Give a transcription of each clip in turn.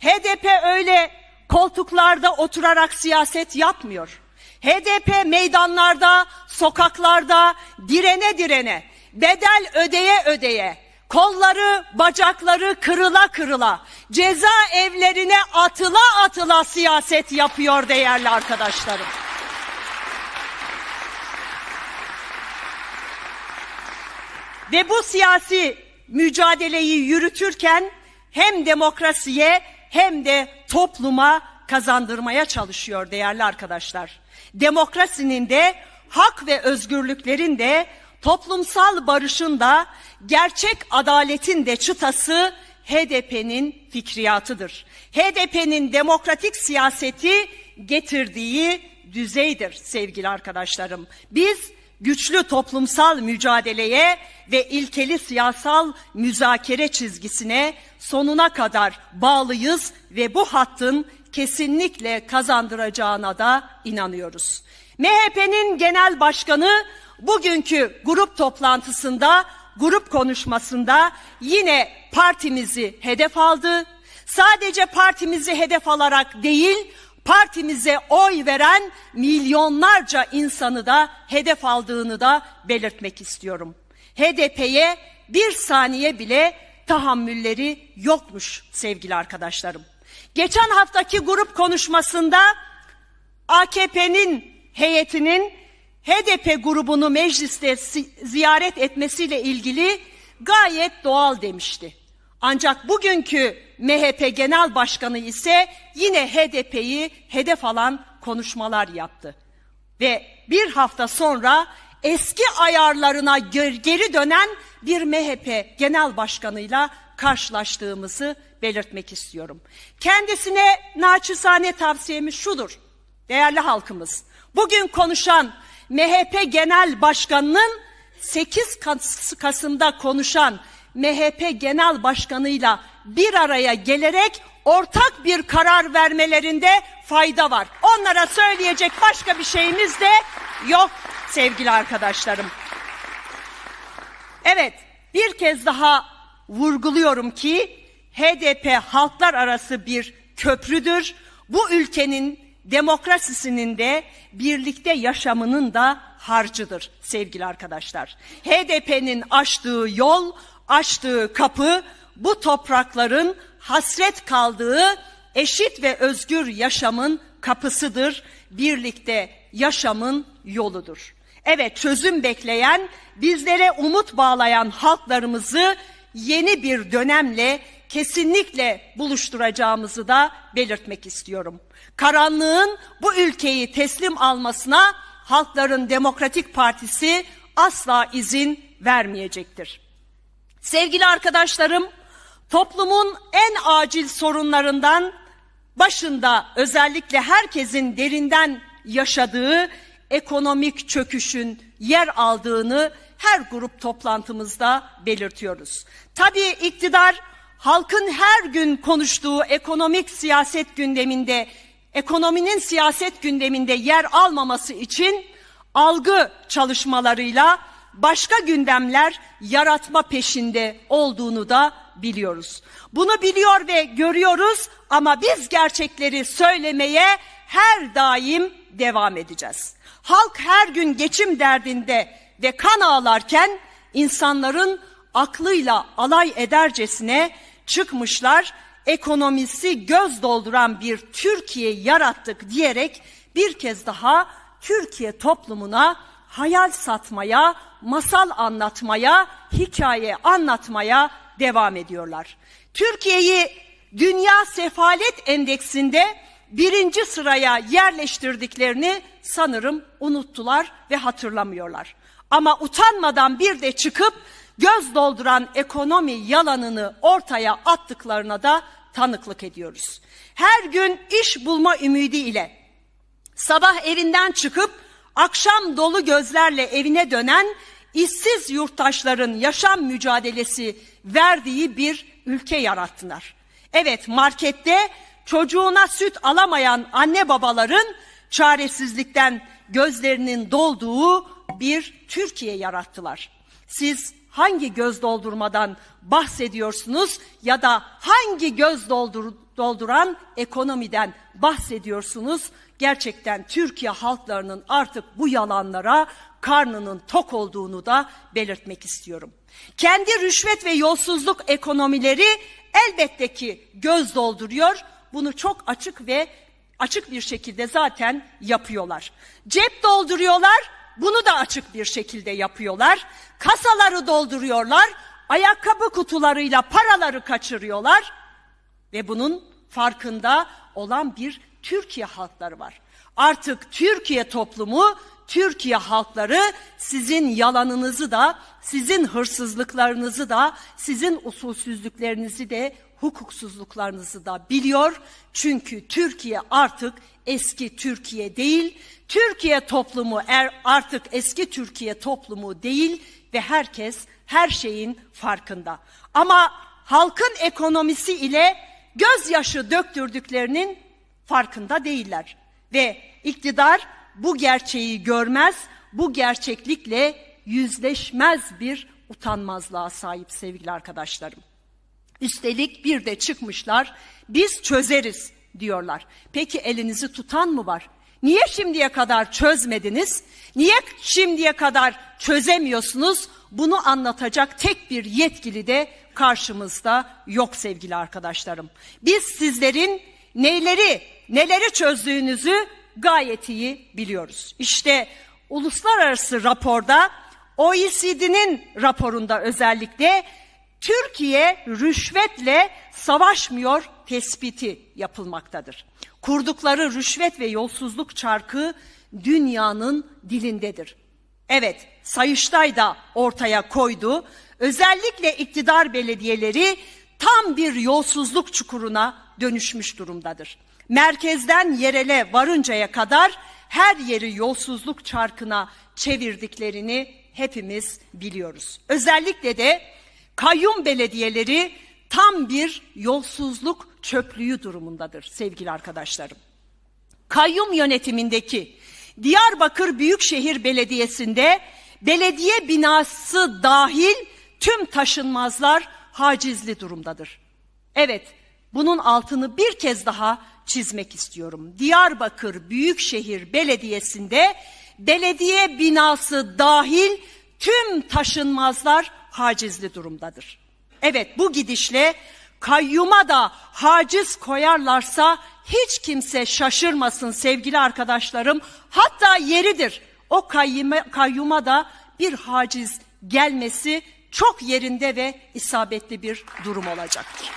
HDP öyle koltuklarda oturarak siyaset yapmıyor. HDP meydanlarda, sokaklarda direne direne, bedel ödeye ödeye, kolları, bacakları kırıla kırıla, ceza evlerine atıla atıla siyaset yapıyor değerli arkadaşlarım. Ve bu siyasi mücadeleyi yürütürken hem demokrasiye hem de topluma kazandırmaya çalışıyor değerli arkadaşlar. Demokrasinin de hak ve özgürlüklerin de toplumsal barışın da gerçek adaletin de çıtası HDP'nin fikriyatıdır. HDP'nin demokratik siyaseti getirdiği düzeydir sevgili arkadaşlarım. Biz güçlü toplumsal mücadeleye ve ilkeli siyasal müzakere çizgisine sonuna kadar bağlıyız ve bu hattın kesinlikle kazandıracağına da inanıyoruz. MHP'nin genel başkanı bugünkü grup toplantısında, grup konuşmasında yine partimizi hedef aldı. Sadece partimizi hedef alarak değil, partimize oy veren milyonlarca insanı da hedef aldığını da belirtmek istiyorum. HDP'ye bir saniye bile tahammülleri yokmuş sevgili arkadaşlarım. Geçen haftaki grup konuşmasında AKP'nin heyetinin HDP grubunu mecliste ziyaret etmesiyle ilgili gayet doğal demişti. Ancak bugünkü MHP Genel Başkanı ise yine HDP'yi hedef alan konuşmalar yaptı. Ve bir hafta sonra eski ayarlarına geri dönen bir MHP Genel Başkanıyla karşılaştığımızı belirtmek istiyorum. Kendisine naçizane tavsiyemiz şudur. Değerli halkımız, bugün konuşan MHP Genel Başkanı'nın 8 Kasım'da konuşan MHP Genel Başkanı'yla bir araya gelerek ortak bir karar vermelerinde fayda var. Onlara söyleyecek başka bir şeyimiz de yok sevgili arkadaşlarım. Evet, bir kez daha vurguluyorum ki HDP halklar arası bir köprüdür. Bu ülkenin demokrasisinin de birlikte yaşamının da harcıdır sevgili arkadaşlar. HDP'nin açtığı yol, açtığı kapı bu toprakların hasret kaldığı eşit ve özgür yaşamın kapısıdır. Birlikte yaşamın yoludur. Evet çözüm bekleyen, bizlere umut bağlayan halklarımızı yeni bir dönemle kesinlikle buluşturacağımızı da belirtmek istiyorum. Karanlığın bu ülkeyi teslim almasına Halkların Demokratik Partisi asla izin vermeyecektir. Sevgili arkadaşlarım, toplumun en acil sorunlarından başında özellikle herkesin derinden yaşadığı ekonomik çöküşün yer aldığını her grup toplantımızda belirtiyoruz. Tabii iktidar halkın her gün konuştuğu ekonomik siyaset gündeminde, ekonominin siyaset gündeminde yer almaması için algı çalışmalarıyla başka gündemler yaratma peşinde olduğunu da biliyoruz. Bunu biliyor ve görüyoruz ama biz gerçekleri söylemeye her daim devam edeceğiz. Halk her gün geçim derdinde ve kan ağlarken insanların aklıyla alay edercesine çıkmışlar, ekonomisi göz dolduran bir Türkiye yarattık diyerek bir kez daha Türkiye toplumuna hayal satmaya, masal anlatmaya, hikaye anlatmaya devam ediyorlar. Türkiye'yi Dünya Sefalet Endeksinde birinci sıraya yerleştirdiklerini sanırım unuttular ve hatırlamıyorlar. Ama utanmadan bir de çıkıp göz dolduran ekonomi yalanını ortaya attıklarına da tanıklık ediyoruz. Her gün iş bulma ümidiyle sabah evinden çıkıp akşam dolu gözlerle evine dönen işsiz yurttaşların yaşam mücadelesi verdiği bir ülke yarattılar. Evet markette çocuğuna süt alamayan anne babaların çaresizlikten gözlerinin dolduğu bir Türkiye yarattılar. Siz hangi göz doldurmadan bahsediyorsunuz ya da hangi göz doldur, dolduran ekonomiden bahsediyorsunuz. Gerçekten Türkiye halklarının artık bu yalanlara karnının tok olduğunu da belirtmek istiyorum. Kendi rüşvet ve yolsuzluk ekonomileri elbette ki göz dolduruyor. Bunu çok açık ve açık bir şekilde zaten yapıyorlar. Cep dolduruyorlar, bunu da açık bir şekilde yapıyorlar. Kasaları dolduruyorlar, ayakkabı kutularıyla paraları kaçırıyorlar ve bunun farkında olan bir Türkiye halkları var. Artık Türkiye toplumu, Türkiye halkları sizin yalanınızı da, sizin hırsızlıklarınızı da, sizin usulsüzlüklerinizi de, hukuksuzluklarınızı da biliyor. Çünkü Türkiye artık eski Türkiye değil, Türkiye toplumu er, artık eski Türkiye toplumu değil ve herkes her şeyin farkında. Ama halkın ekonomisi ile gözyaşı döktürdüklerinin farkında değiller. Ve iktidar bu gerçeği görmez, bu gerçeklikle yüzleşmez bir utanmazlığa sahip sevgili arkadaşlarım. Üstelik bir de çıkmışlar, biz çözeriz diyorlar. Peki elinizi tutan mı var? Niye şimdiye kadar çözmediniz? Niye şimdiye kadar çözemiyorsunuz? Bunu anlatacak tek bir yetkili de karşımızda yok sevgili arkadaşlarım. Biz sizlerin neleri, neleri çözdüğünüzü gayet iyi biliyoruz. İşte uluslararası raporda OECD'nin raporunda özellikle Türkiye rüşvetle savaşmıyor tespiti yapılmaktadır. Kurdukları rüşvet ve yolsuzluk çarkı dünyanın dilindedir. Evet, Sayıştay da ortaya koydu. Özellikle iktidar belediyeleri tam bir yolsuzluk çukuruna dönüşmüş durumdadır. Merkezden yerele varıncaya kadar her yeri yolsuzluk çarkına çevirdiklerini hepimiz biliyoruz. Özellikle de kayyum belediyeleri tam bir yolsuzluk çöplüğü durumundadır sevgili arkadaşlarım. Kayyum yönetimindeki Diyarbakır Büyükşehir Belediyesi'nde belediye binası dahil tüm taşınmazlar hacizli durumdadır. Evet, bunun altını bir kez daha çizmek istiyorum. Diyarbakır Büyükşehir Belediyesi'nde belediye binası dahil tüm taşınmazlar hacizli durumdadır. Evet bu gidişle kayyuma da haciz koyarlarsa hiç kimse şaşırmasın sevgili arkadaşlarım. Hatta yeridir o kayyuma, kayyuma da bir haciz gelmesi çok yerinde ve isabetli bir durum olacaktır.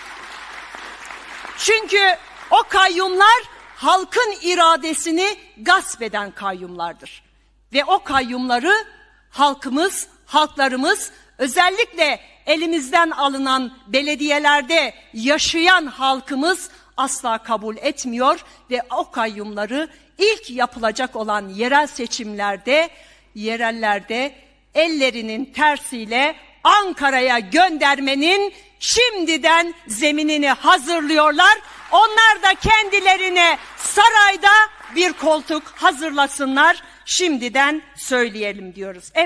Çünkü o kayyumlar halkın iradesini gasp eden kayyumlardır. Ve o kayyumları halkımız, halklarımız özellikle elimizden alınan belediyelerde yaşayan halkımız asla kabul etmiyor ve o kayyumları ilk yapılacak olan yerel seçimlerde, yerellerde ellerinin tersiyle Ankara'ya göndermenin şimdiden zeminini hazırlıyorlar. Onlar da kendilerine sarayda bir koltuk hazırlasınlar. Şimdiden söyleyelim diyoruz. Evet.